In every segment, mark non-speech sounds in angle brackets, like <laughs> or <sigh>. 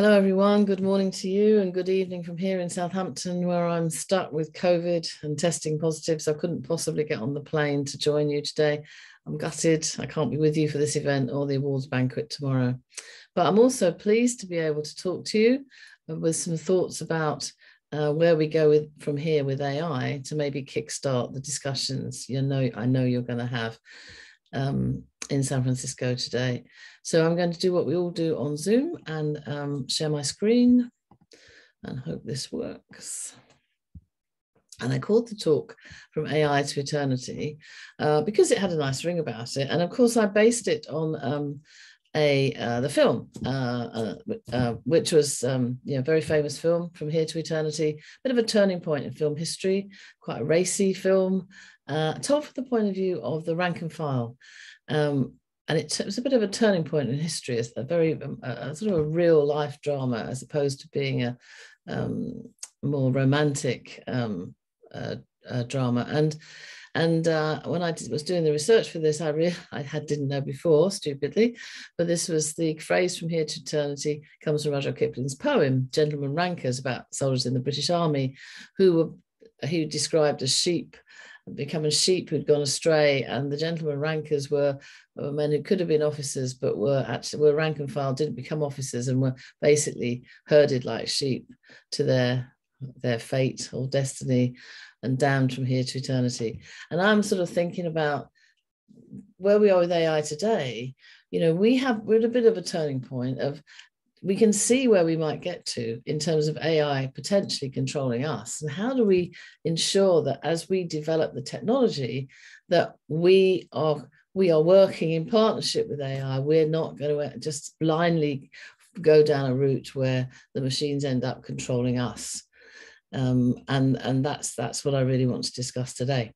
Hello, everyone. Good morning to you, and good evening from here in Southampton, where I'm stuck with COVID and testing positive. So I couldn't possibly get on the plane to join you today. I'm gutted. I can't be with you for this event or the awards banquet tomorrow. But I'm also pleased to be able to talk to you with some thoughts about uh, where we go with from here with AI to maybe kickstart the discussions. You know, I know you're going to have um, in San Francisco today. So I'm going to do what we all do on Zoom and um, share my screen and hope this works. And I called the talk from AI to eternity uh, because it had a nice ring about it. And of course, I based it on um, a uh, the film, uh, uh, uh which was um, you know very famous film from here to eternity, a bit of a turning point in film history, quite a racy film, uh, told from the point of view of the rank and file. Um, and it, it, was a bit of a turning point in history, as a very um, a, a sort of a real life drama as opposed to being a um, more romantic um, uh, uh, drama. And and uh, when I was doing the research for this, I really <laughs> I had didn't know before, stupidly, but this was the phrase "from here to eternity" comes from Rudyard Kipling's poem "Gentlemen Rankers" about soldiers in the British Army who were who described as sheep becoming sheep who'd gone astray, and the gentlemen rankers were, were, men who could have been officers, but were actually were rank and file, didn't become officers, and were basically herded like sheep to their their fate or destiny, and damned from here to eternity. And I'm sort of thinking about where we are with AI today. You know, we have we're at a bit of a turning point of we can see where we might get to in terms of AI potentially controlling us. And how do we ensure that as we develop the technology, that we are we are working in partnership with AI. We're not going to just blindly go down a route where the machines end up controlling us. Um, and and that's that's what I really want to discuss today.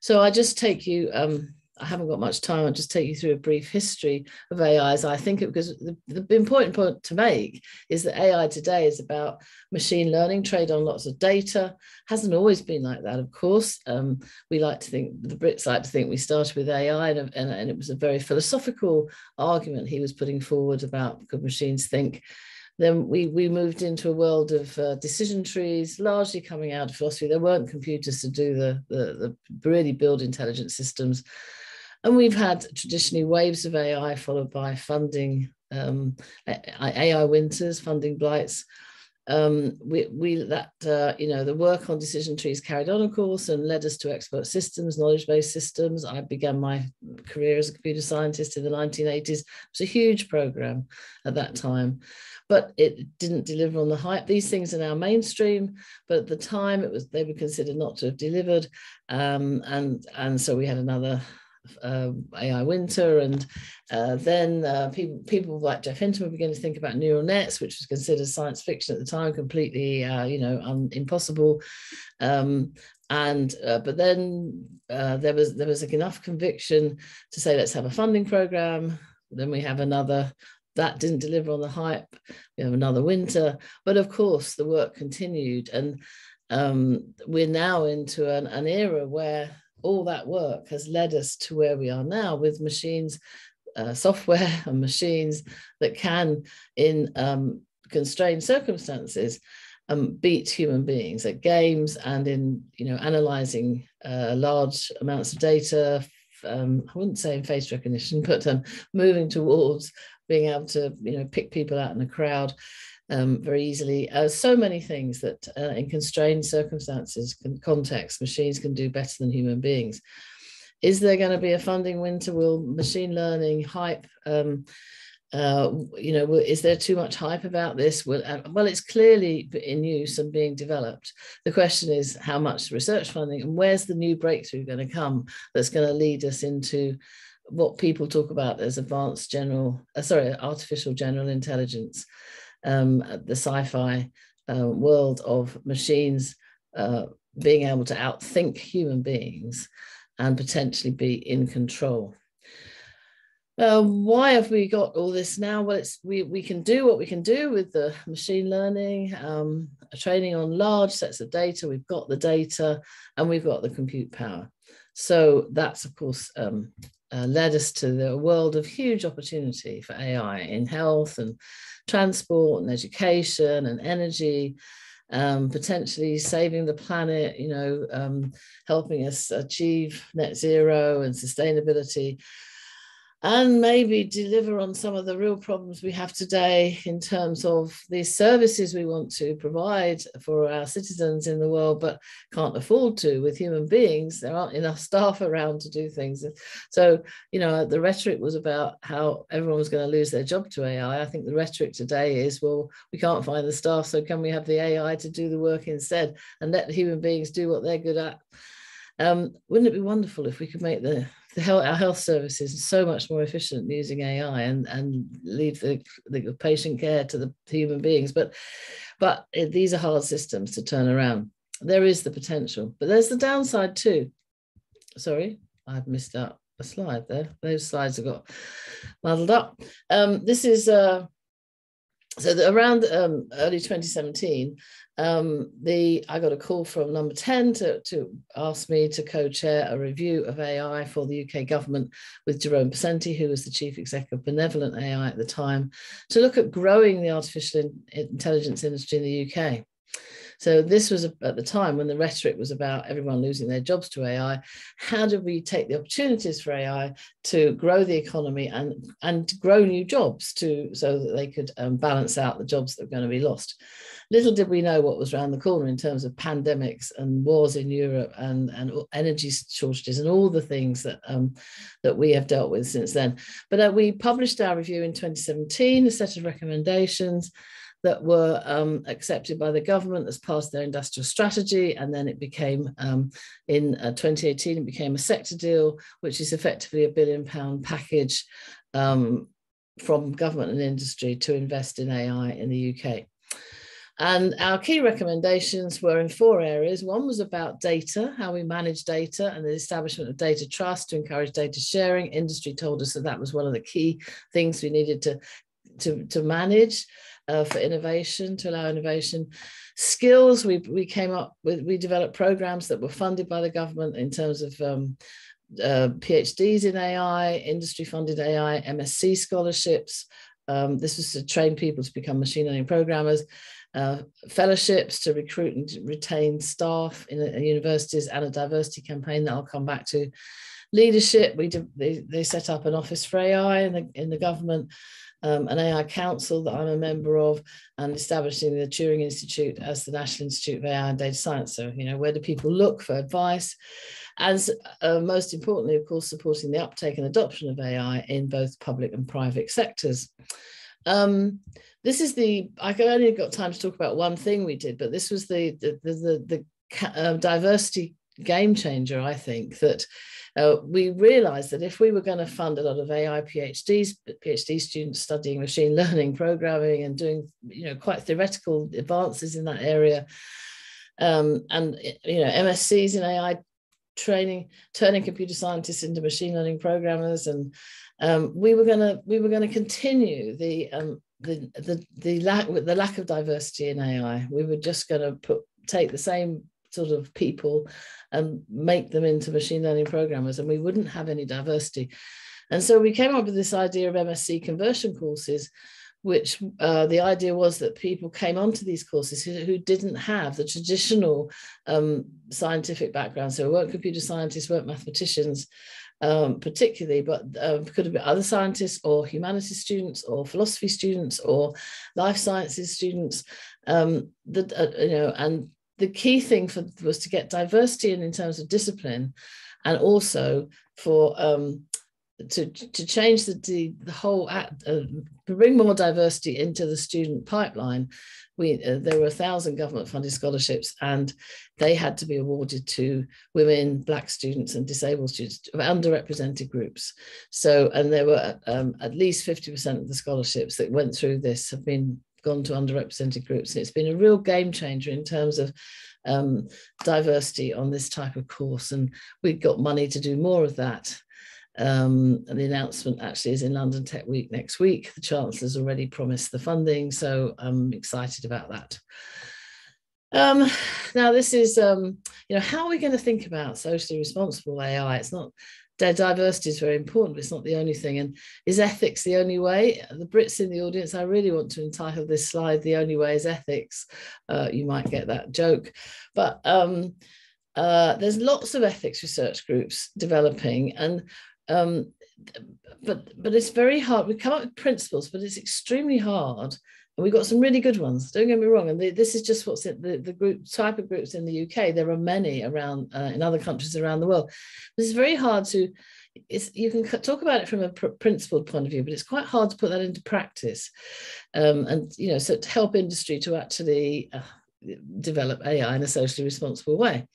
So I just take you um, I haven't got much time. I'll just take you through a brief history of AIs. I think it because the, the important point to make is that AI today is about machine learning, trade on lots of data. Hasn't always been like that, of course. Um, we like to think the Brits like to think we started with AI, and, and, and it was a very philosophical argument he was putting forward about could machines think then we, we moved into a world of uh, decision trees, largely coming out of philosophy. There weren't computers to do the, the, the really build intelligent systems. And we've had traditionally waves of AI followed by funding, um, AI winters, funding blights. Um, we, we that uh, you know the work on decision trees carried on, of course, and led us to expert systems, knowledge-based systems. I began my career as a computer scientist in the 1980s. It was a huge program at that time, but it didn't deliver on the hype. These things are now mainstream, but at the time it was they were considered not to have delivered, um, and and so we had another uh, AI winter, and uh, then uh, people people like Geoff Hinton were beginning to think about neural nets, which was considered science fiction at the time, completely uh, you know un, impossible. Um, and uh, but then uh, there was there was like enough conviction to say let's have a funding program. Then we have another that didn't deliver on the hype. We have another winter, but of course the work continued, and um, we're now into an, an era where all that work has led us to where we are now with machines, uh, software <laughs> and machines that can, in um, constrained circumstances, um, beat human beings at games and in you know analyzing uh, large amounts of data. Um, I wouldn't say in face recognition, <laughs> but um, moving towards being able to you know pick people out in a crowd um, very easily. Uh, so many things that uh, in constrained circumstances, can, context, machines can do better than human beings. Is there going to be a funding winter? Will machine learning hype? Um, uh, you know, is there too much hype about this? Well, uh, well, it's clearly in use and being developed. The question is how much research funding and where's the new breakthrough going to come that's going to lead us into what people talk about as advanced general, uh, sorry, artificial general intelligence um, the sci-fi uh, world of machines uh, being able to outthink human beings and potentially be in control. Uh, why have we got all this now? Well, it's we we can do what we can do with the machine learning, um, training on large sets of data. We've got the data and we've got the compute power. So that's of course um, uh, led us to the world of huge opportunity for AI in health and transport and education and energy, um, potentially saving the planet, you know, um, helping us achieve net zero and sustainability and maybe deliver on some of the real problems we have today in terms of the services we want to provide for our citizens in the world, but can't afford to with human beings. There aren't enough <laughs> staff around to do things. So, you know, the rhetoric was about how everyone was going to lose their job to AI. I think the rhetoric today is, well, we can't find the staff, so can we have the AI to do the work instead and let the human beings do what they're good at? Um, wouldn't it be wonderful if we could make the the health, our health services so much more efficient using AI and, and leave the, the patient care to the human beings. But, but these are hard systems to turn around. There is the potential, but there's the downside too. Sorry, I've missed out a slide there. Those slides have got muddled up. Um, this is uh, so the, around um, early 2017, um, the I got a call from number 10 to, to ask me to co-chair a review of AI for the UK government with Jerome Pesenti, who was the chief executive of Benevolent AI at the time, to look at growing the artificial intelligence industry in the UK. So this was at the time when the rhetoric was about everyone losing their jobs to AI. How do we take the opportunities for AI to grow the economy and and grow new jobs to so that they could um, balance out the jobs that are going to be lost? Little did we know what was around the corner in terms of pandemics and wars in Europe and, and energy shortages and all the things that um, that we have dealt with since then. But uh, we published our review in 2017, a set of recommendations that were um, accepted by the government as part of their industrial strategy. And then it became, um, in uh, 2018, it became a sector deal, which is effectively a billion pound package um, from government and industry to invest in AI in the UK. And our key recommendations were in four areas. One was about data, how we manage data, and the establishment of data trust to encourage data sharing. Industry told us that that was one of the key things we needed to, to, to manage uh, for innovation, to allow innovation. Skills, we, we came up with, we developed programs that were funded by the government in terms of um, uh, PhDs in AI, industry funded AI, MSc scholarships. Um, this was to train people to become machine learning programmers uh, fellowships to recruit and retain staff in, in universities and a diversity campaign that I'll come back to. Leadership, we did, they, they set up an office for AI in the, in the government, um, an AI council that I'm a member of, and establishing the Turing Institute as the National Institute of AI and Data Science. So, you know, where do people look for advice? And uh, most importantly, of course, supporting the uptake and adoption of AI in both public and private sectors. Um, this is the I've only got time to talk about one thing we did, but this was the the the, the, the uh, diversity game changer. I think that uh, we realized that if we were going to fund a lot of AI PhDs, PhD students studying machine learning, programming, and doing you know quite theoretical advances in that area, um, and you know MSCs in AI training, turning computer scientists into machine learning programmers, and um, we were going to we were going to continue the um, the the the lack the lack of diversity in AI. We were just going to put take the same sort of people and make them into machine learning programmers, and we wouldn't have any diversity. And so we came up with this idea of MSc conversion courses, which uh, the idea was that people came onto these courses who, who didn't have the traditional um, scientific background, so weren't computer scientists, weren't mathematicians, um, particularly, but uh, could have been other scientists or humanities students or philosophy students or life sciences students. Um, that uh, you know, and the key thing for was to get diversity in, in terms of discipline, and also for um, to to change the the, the whole act, uh, bring more diversity into the student pipeline. We uh, there were a thousand government funded scholarships and they had to be awarded to women black students and disabled students underrepresented groups. So and there were um, at least 50% of the scholarships that went through this have been gone to underrepresented groups and it's been a real game changer in terms of um, diversity on this type of course and we've got money to do more of that um, and the announcement actually is in London Tech Week next week. The Chancellor's already promised the funding, so I'm excited about that. Um, now, this is, um, you know, how are we going to think about socially responsible AI? It's not diversity is very important, but it's not the only thing. And is ethics the only way? The Brits in the audience, I really want to entitle this slide "The Only Way is Ethics." Uh, you might get that joke, but um, uh, there's lots of ethics research groups developing, and um, but but it's very hard. We come up with principles, but it's extremely hard and we've got some really good ones. Don't get me wrong. And the, this is just what's in the, the group type of groups in the UK. There are many around uh, in other countries around the world. This is very hard to. It's, you can talk about it from a pr- principled point of view, but it's quite hard to put that into practice. Um, and you know, so to help industry to actually uh, develop AI in a socially responsible way.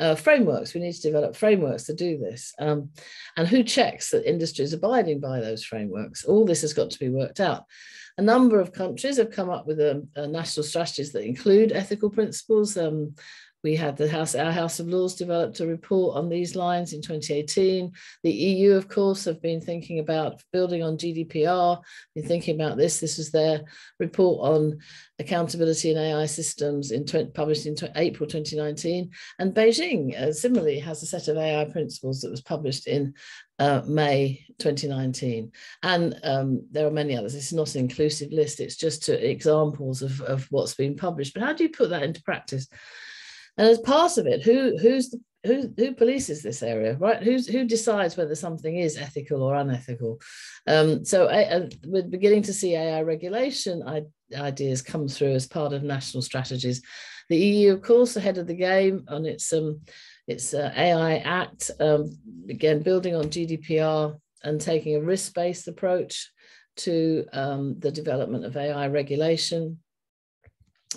Uh, frameworks. We need to develop frameworks to do this. Um, and who checks that industry is abiding by those frameworks? All this has got to be worked out. A number of countries have come up with a, a national strategies that include ethical principles. Um, we had the House, our House of Lords developed a report on these lines in 2018. The EU, of course, have been thinking about building on GDPR, been thinking about this. This was their report on accountability in AI systems in published in April 2019. And Beijing uh, similarly has a set of AI principles that was published in uh, May 2019. And um, there are many others. It's not an inclusive list, it's just examples of, of what's been published. But how do you put that into practice? And as part of it, who who's the who who polices this area, right? Who's who decides whether something is ethical or unethical? Um, so uh, we're beginning to see AI regulation ideas come through as part of national strategies. The EU, of course, ahead of the game on its um, its uh, AI Act, um, again building on GDPR and taking a risk-based approach to um, the development of AI regulation.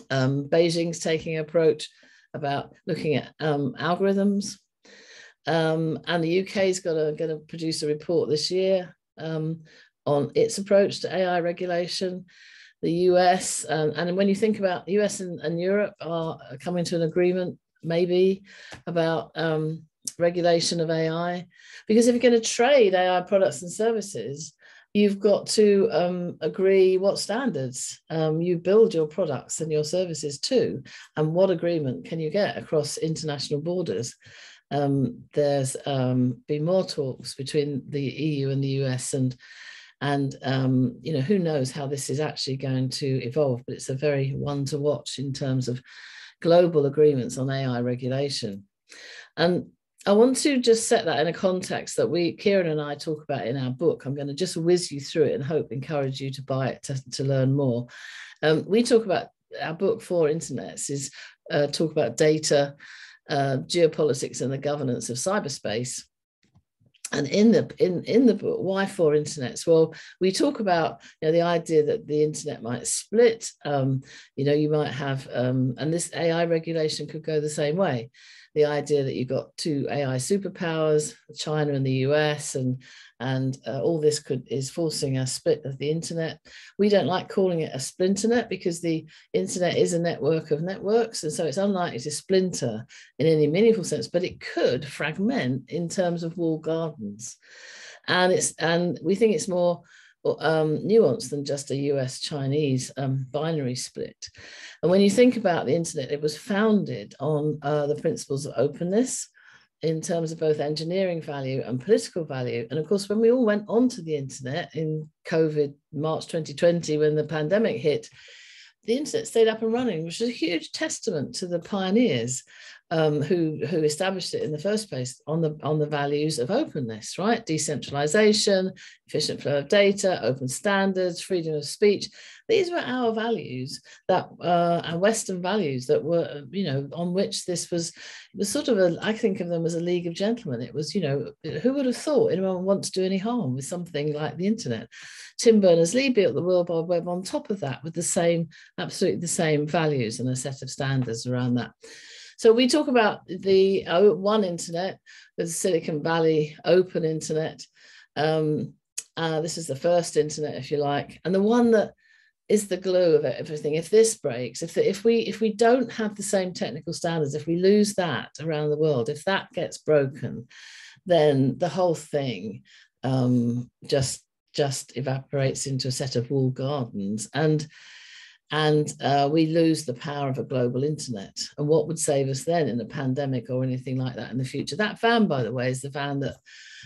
Um, Beijing's taking an approach about looking at um, algorithms. Um, and the UK is going to produce a report this year um, on its approach to AI regulation. The US, and when you think about the US and, and, Europe are coming to an agreement, maybe, about um, regulation of AI. Because if you're going to trade AI products and services, you've got to um, agree what standards um, you build your products and your services to, and what agreement can you get across international borders. Um, there's um, been more talks between the EU and the US, and and um, you know who knows how this is actually going to evolve. But it's a very one to watch in terms of global agreements on AI regulation. And I want to just set that in a context that we, Kieron and I, talk about in our book. I'm going to just whiz you through it and hope encourage you to buy it to, to learn more. Um, we talk about our book Four Internets is uh, talk about data, uh, geopolitics, and the governance of cyberspace. And in the in in the book, why Four Internets? Well, we talk about you know the idea that the internet might split. Um, you know, you might have, um, and this AI regulation could go the same way the idea that you've got two AI superpowers, China and the US, and and uh, all this could is forcing a split of the internet. We don't like calling it a splinternet because the internet is a network of networks, and so it's unlikely to splinter in any meaningful sense, but it could fragment in terms of walled gardens. And it's and we think it's more um, nuanced than just a US Chinese um, binary split. And when you think about the internet, it was founded on uh, the principles of openness in terms of both engineering value and political value. And of course, when we all went onto the internet in COVID, March 2020, when the pandemic hit, the internet stayed up and running, which is a huge testament to the pioneers um, who who established it in the first place on the on the values of openness, right? Decentralization, efficient flow of data, open standards, freedom of speech. These were our values that uh, our Western values that were, you know, on which this was. Was sort of a. I think of them as a league of gentlemen. It was, you know, who would have thought anyone would want to do any harm with something like the internet? Tim Berners-Lee built the World Wide Web on top of that with the same, absolutely the same values and a set of standards around that. So we talk about the one internet, the Silicon Valley open internet. Um, uh, this is the first internet, if you like, and the one that is the glue of everything. If this breaks, if the, if we if we don't have the same technical standards, if we lose that around the world, if that gets broken, then the whole thing um, just just evaporates into a set of walled gardens. And and uh, we lose the power of a global internet. And what would save us then in a pandemic or anything like that in the future? That van, by the way, is the van that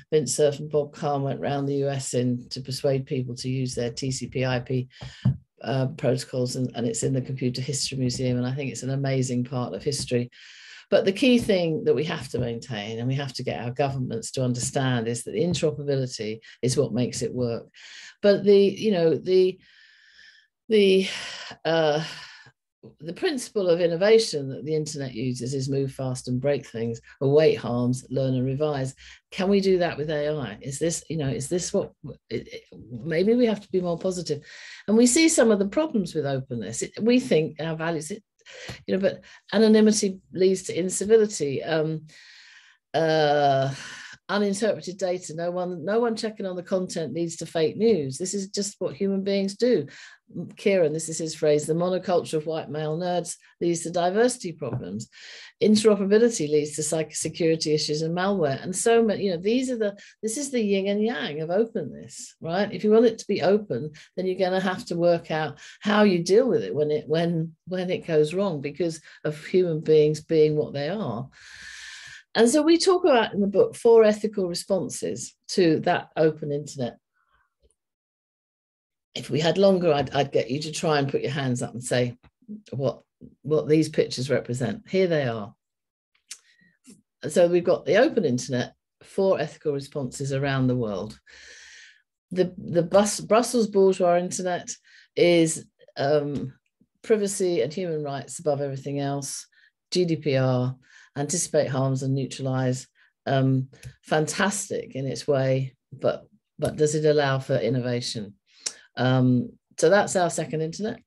Vint Cerf and Bob Kahn went around the US in to persuade people to use their TCP/IP uh, protocols, and, and it's in the Computer History Museum. And I think it's an amazing part of history. But the key thing that we have to maintain and we have to get our governments to understand is that interoperability is what makes it work. But the, you know, the the uh, the principle of innovation that the internet uses is move fast and break things, await harms, learn and revise. Can we do that with AI? Is this, you know, is this what maybe we have to be more positive? And we see some of the problems with openness. We think our values, you know, but anonymity leads to incivility. Um, uh, uninterpreted data. No one no one checking on the content leads to fake news. This is just what human beings do. Kieron this is his phrase the monoculture of white male nerds leads to diversity problems. Interoperability leads to security issues and malware. And so many you know these are the this is the yin and yang of openness right? If you want it to be open then you're going to have to work out how you deal with it when it when when it goes wrong because of human beings being what they are and so we talk about in the book four ethical responses to that open internet. If we had longer, I'd, I'd get you to try and put your hands up and say what, what these pictures represent. Here they are. So we've got the open internet, four ethical responses around the world. The, the Bus, Brussels bourgeois internet is um, privacy and human rights above everything else, GDPR, anticipate harms and neutralize. Um, fantastic in its way, but but does it allow for innovation? Um, so that's our second internet.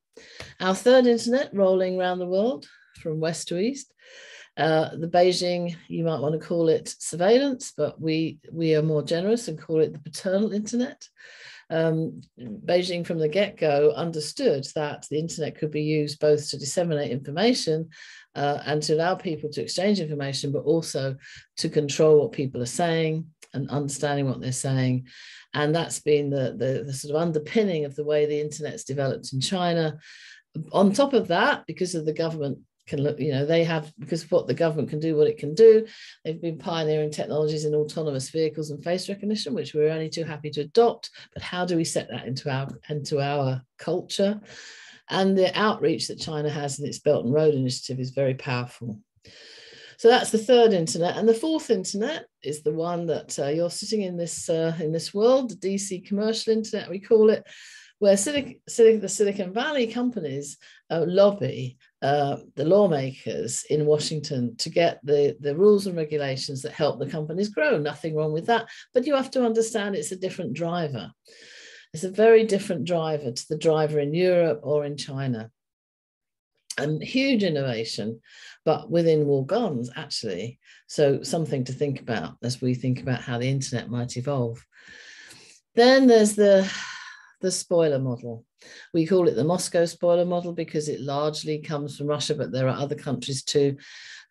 Our third internet rolling around the world from west to east. Uh, the Beijing, you might want to call it surveillance, but we we are more generous and call it the paternal internet. Um, Beijing from the get-go understood that the internet could be used both to disseminate information uh, and to allow people to exchange information, but also to control what people are saying and understanding what they're saying. And that's been the, the, the sort of underpinning of the way the internet's developed in China. On top of that, because of the government can look, you know, they have, because what the government can do, what it can do, they've been pioneering technologies in autonomous vehicles and face recognition, which we're only too happy to adopt. But how do we set that into our into our culture? And the outreach that China has in its Belt and Road Initiative is very powerful. So that's the third internet, and the fourth internet is the one that uh, you're sitting in this uh, in this world, the DC commercial internet we call it, where Silicon, Silicon, the Silicon Valley companies uh, lobby uh, the lawmakers in Washington to get the, the rules and regulations that help the companies grow. Nothing wrong with that, but you have to understand it's a different driver. It's a very different driver to the driver in Europe or in China. And huge innovation, but within wall gardens, actually. So, something to think about as we think about how the internet might evolve. Then there's the, the spoiler model. We call it the Moscow spoiler model because it largely comes from Russia, but there are other countries too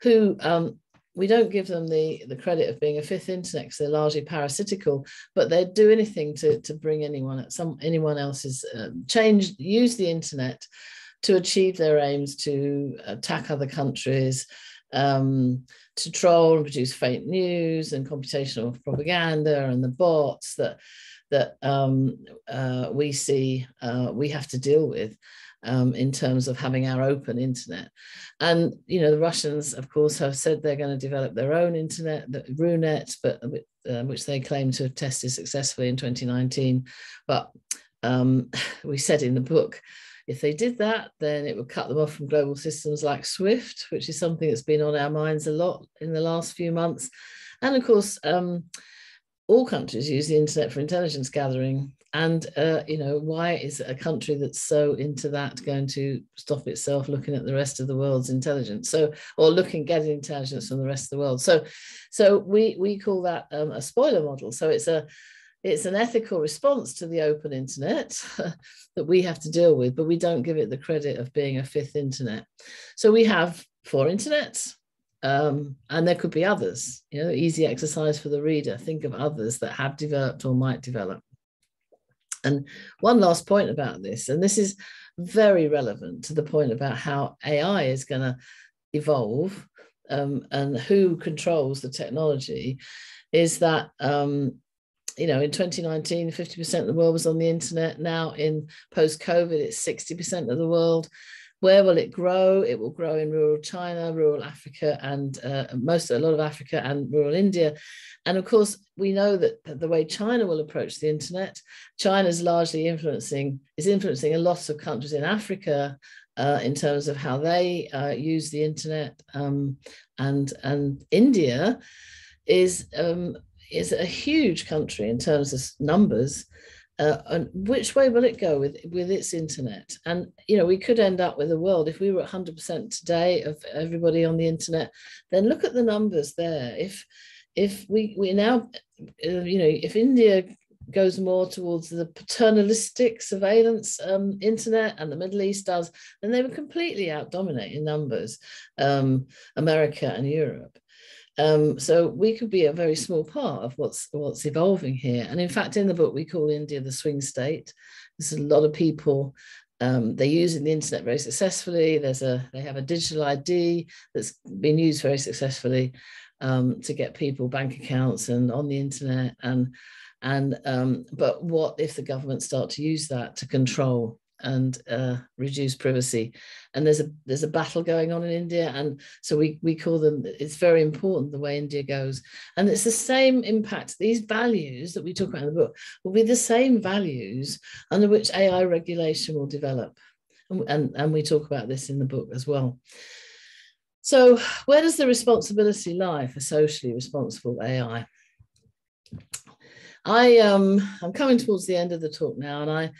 who um, we don't give them the, the credit of being a fifth internet because they're largely parasitical, but they'd do anything to, to bring anyone at some anyone else's um, change, use the internet to achieve their aims to attack other countries, um, to troll and produce fake news and computational propaganda and the bots that that um, uh, we see uh, we have to deal with um, in terms of having our open internet. And you know, the Russians, of course, have said they're going to develop their own internet, the RuNet, but uh, which they claim to have tested successfully in 2019. But um, <laughs> we said in the book, if they did that, then it would cut them off from global systems like SWIFT, which is something that's been on our minds a lot in the last few months. And of course, um, all countries use the internet for intelligence gathering. And uh, you know why is a country that's so into that going to stop itself looking at the rest of the world's intelligence? So or looking getting intelligence from the rest of the world. So so we we call that um, a spoiler model. So it's a it's an ethical response to the open internet <laughs> that we have to deal with but we don't give it the credit of being a fifth internet. So we have four internets um, and there could be others you know easy exercise for the reader think of others that have developed or might develop And one last point about this, and this is very relevant to the point about how AI is going to evolve um, and who controls the technology, is that um, you know, in 2019, 50% of the world was on the internet. Now, in post COVID, it's 60% of the world. Where will it grow? It will grow in rural China, rural Africa, and uh, most, a lot of Africa and rural India. And of course, we know that the way China will approach the internet, China is largely influencing, is influencing a lot of countries in Africa uh, in terms of how they uh, use the internet. Um, and, and India is um, is a huge country in terms of numbers. Uh, and which way will it go with with its internet? And you know, we could end up with a world if we were 100% today of everybody on the internet. Then look at the numbers there. If if we we now, uh, you know, if India goes more towards the paternalistic surveillance um, internet and the Middle East does, then they would completely out dominate in numbers um, America and Europe. Um, so we could be a very small part of what's what's evolving here. And in fact, in the book, we call India the swing state. There's a lot of people. Um, they're using the internet very successfully. There's a they have a digital ID that's been used very successfully um, to get people bank accounts and on the internet. And and um, but what if the government start to use that to control and uh, reduce privacy. And there's a there's a battle going on in India, and so we we call them. It's very important the way India goes, and it's the same impact. These values that we talk about in the book will be the same values under which AI regulation will develop, and and, and we talk about this in the book as well. So where does the responsibility lie for socially responsible AI? I um I'm coming towards the end of the talk now, and I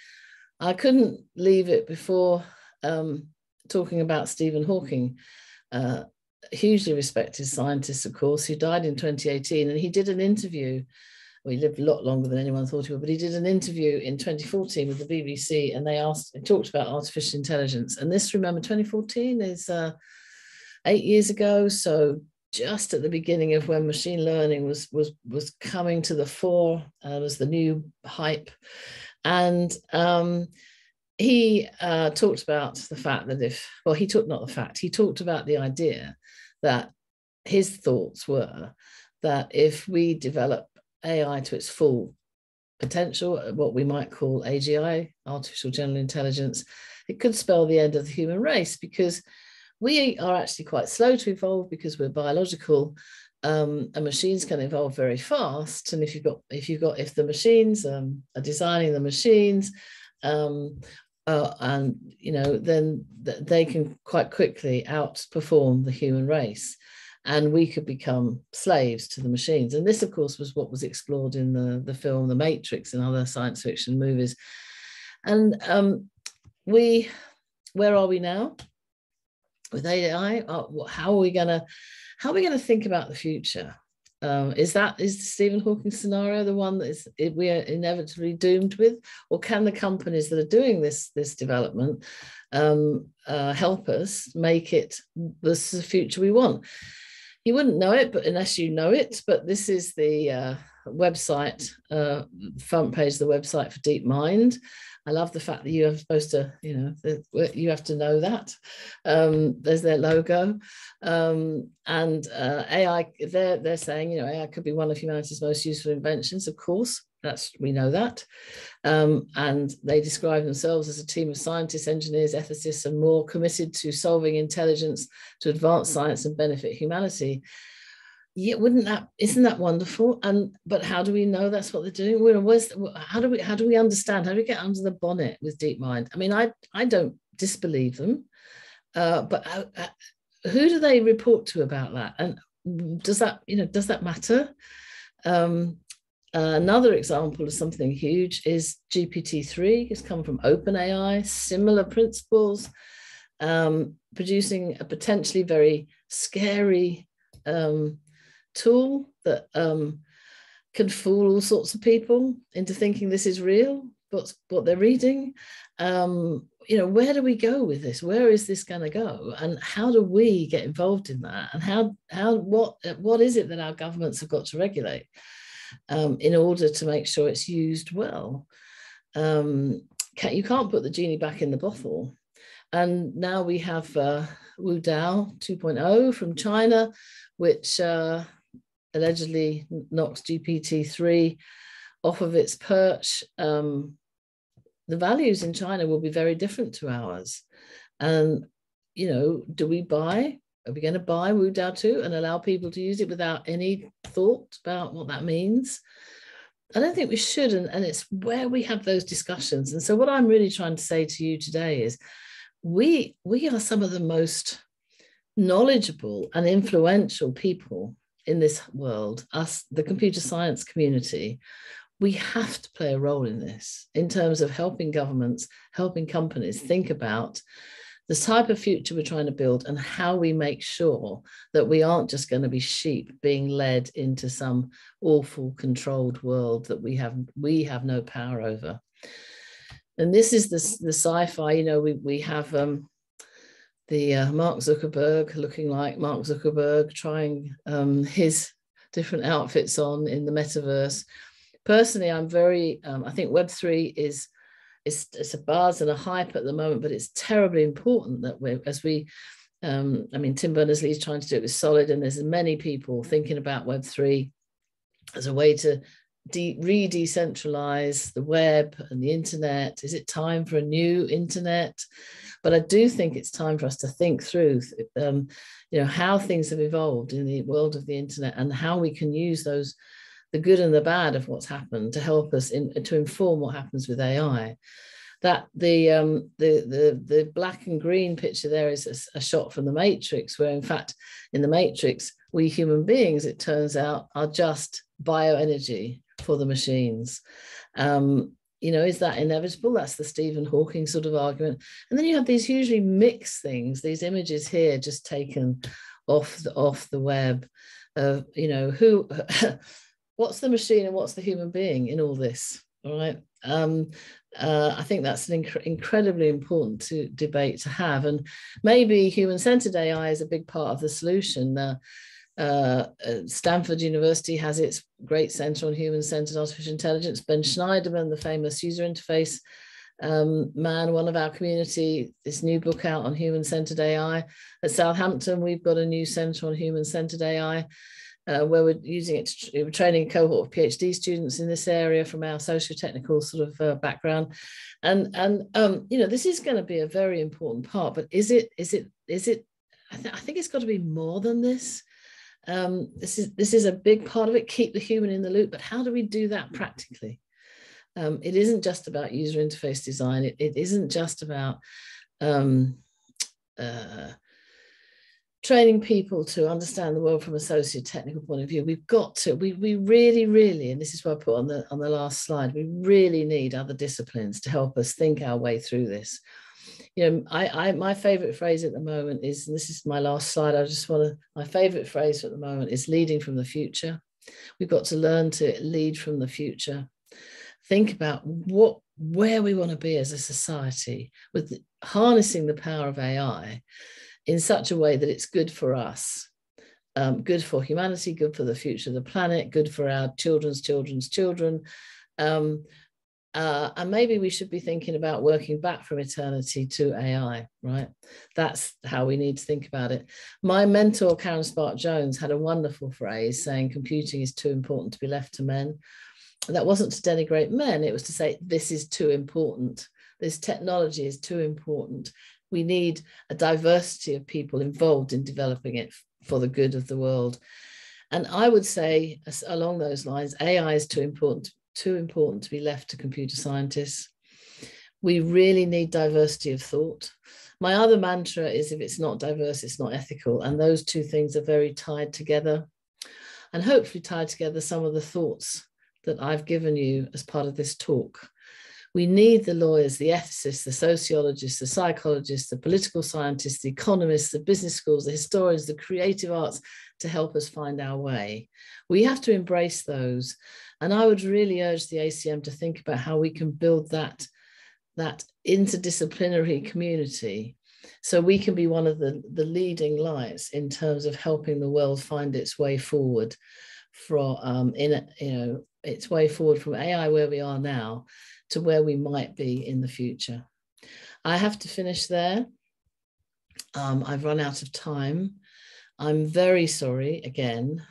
I couldn't leave it before um, talking about Stephen Hawking, uh, hugely respected scientist, of course, who died in 2018. And he did an interview. Well, he lived a lot longer than anyone thought he would, but he did an interview in 2014 with the BBC, and they asked, and talked about artificial intelligence. And this, remember, 2014 is uh, eight years ago, so just at the beginning of when machine learning was was was coming to the fore uh, was the new hype and um, he uh, talked about the fact that if, well, he talked not the fact, he talked about the idea that his thoughts were that if we develop AI to its full potential, what we might call AGI, artificial general intelligence, it could spell the end of the human race because we are actually quite slow to evolve because we're biological um, and machines can evolve very fast. And if you've got, if you've got, if the machines um, are designing the machines, um, uh, and you know, then th- they can quite quickly outperform the human race, and we could become slaves to the machines. And this, of course, was what was explored in the the film The Matrix and other science fiction movies. And um, we, where are we now? With AI, uh, how are we going to how are we going to think about the future? Um, is that is the Stephen Hawking scenario the one that is we are inevitably doomed with, or can the companies that are doing this this development um, uh, help us make it the future we want? You wouldn't know it, but unless you know it. But this is the uh, website uh, front page of the website for DeepMind. I love the fact that you are supposed to, you know, you have to know that. Um, there's their logo, um, and uh, AI. They're they're saying, you know, AI could be one of humanity's most useful inventions. Of course, that's we know that, um, and they describe themselves as a team of scientists, engineers, ethicists, and more committed to solving intelligence to advance science and benefit humanity yeah, wouldn't that isn't that wonderful? And but how do we know that's what they're doing? Where's how do we how do we understand? How do we get under the bonnet with DeepMind? I mean, I I don't disbelieve them, uh, but uh, uh, who do they report to about that? And does that you know does that matter? Um, another example of something huge is GPT-3. It's come from OpenAI, similar principles, um, producing a potentially very scary um, tool that um, can fool all sorts of people into thinking this is real, but what they're reading. Um, you know, where do we go with this? Where is this going to go? And how do we get involved in that? And how how what what is it that our governments have got to regulate um, in order to make sure it's used well? um, can, you can't put the genie back in the bottle. And now we have uh, Wu Dao 2.0 from China, which uh, allegedly knocks GPT-3 off of its perch. Um, the values in China will be very different to ours. And, you know, do we buy? Are we going to buy Wu Dao 2 and allow people to use it without any thought about what that means? I don't think we should. And, and it's where we have those discussions. And so, what I'm really trying to say to you today is we, we are some of the most knowledgeable and influential people in this world, us, the computer science community. We have to play a role in this in terms of helping governments, helping companies think about the type of future we're trying to build and how we make sure that we aren't just going to be sheep being led into some awful controlled world that we have we have no power over and this is the, the sci-fi you know we, we have um, the uh, mark zuckerberg looking like mark zuckerberg trying um, his different outfits on in the metaverse. Personally i'm very um, i think web3 is it's, it's a buzz and a hype at the moment, but it's terribly important that we, as we, um, I mean, Tim Berners-Lee is trying to do it with Solid, and there's many people thinking about Web3 as a way to de- re-decentralize the web and the internet. Is it time for a new internet? But I do think it's time for us to think through, um, you know, how things have evolved in the world of the internet and how we can use those the good and the bad of what's happened to help us in to inform what happens with AI. That the um, the the the black and green picture there is a, a shot from the Matrix, where in fact in the Matrix we human beings, it turns out, are just bioenergy for the machines. Um, you know, is that inevitable? That's the Stephen Hawking sort of argument. And then you have these hugely mixed things, these images here just taken off the, off the web of, you know, who <laughs> what's the machine and what's the human being in all this all right um, uh, i think that's an inc- incredibly important to, debate to have and maybe human-centered ai is a big part of the solution uh, uh, stanford university has its great center on human-centered artificial intelligence ben Shneiderman, the famous user interface um, man, one of our community, this new book out on human centered AI. At Southampton, we've got a new center on human centered AI uh, where we're using it to we're training a cohort of PhD students in this area from our socio-technical sort of uh, background. And, and um, you know, this is going to be a very important part, but is it, is it, is it, I, th- I think it's got to be more than this. Um, this is this is a big part of it. Keep the human in the loop, but how do we do that practically? Um, it isn't just about user interface design. It, it isn't just about um, uh, training people to understand the world from a socio-technical point of view we've got to we, we really really and this is what i put on the on the last slide we really need other disciplines to help us think our way through this you know i, I my favorite phrase at the moment is this is my last slide i just want to my favorite phrase at the moment is leading from the future we've got to learn to lead from the future think about what where we want to be as a society with harnessing the power of ai in such a way that it's good for us, um, good for humanity, good for the future of the planet, good for our children's children's children. Um, uh, and maybe we should be thinking about working back from eternity to AI, right? That's how we need to think about it. My mentor, Karen Spärck Jones, had a wonderful phrase saying computing is too important to be left to men. And that wasn't to denigrate men, it was to say this is too important. This technology is too important we need a diversity of people involved in developing it for the good of the world. And I would say, along those lines, AI is too important, too important to be left to computer scientists. We really need diversity of thought. My other mantra is if it's not diverse, it's not ethical. And those two things are very tied together. And hopefully, tied together some of the thoughts that I've given you as part of this talk. We need the lawyers, the ethicists, the sociologists, the psychologists, the political scientists, the economists, the business schools, the historians, the creative arts to help us find our way. We have to embrace those. And I would really urge the ACM to think about how we can build that, that interdisciplinary community so we can be one of the, the leading lights in terms of helping the world find its way forward from um, in you know its way forward from AI where we are now to where we might be in the future. I have to finish there. Um, I've run out of time. I'm very sorry again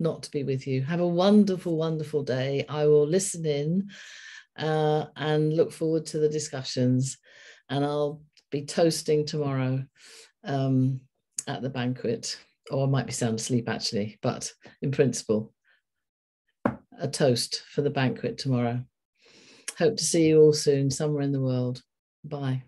not to be with you. Have a wonderful, wonderful day. I will listen in uh, and look forward to the discussions. And I'll be toasting tomorrow um, at the banquet, or I might be sound asleep actually, but in principle, a toast for the banquet tomorrow. Hope to see you all soon, somewhere in the world. Bye.